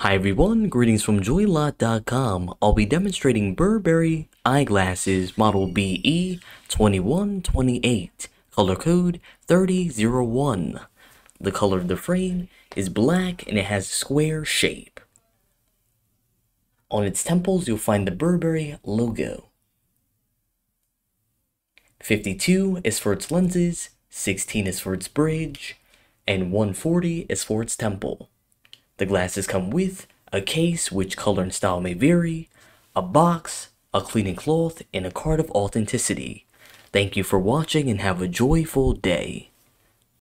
Hi everyone, greetings from Joylot.com. I'll be demonstrating Burberry eyeglasses model BE2128, color code 3001. The color of the frame is black and it has a square shape. On its temples you'll find the Burberry logo. 52 is for its lenses, 16 is for its bridge, and 140 is for its temple. The glasses come with a case which color and style may vary, a box, a cleaning cloth, and a card of authenticity. Thank you for watching and have a joyful day.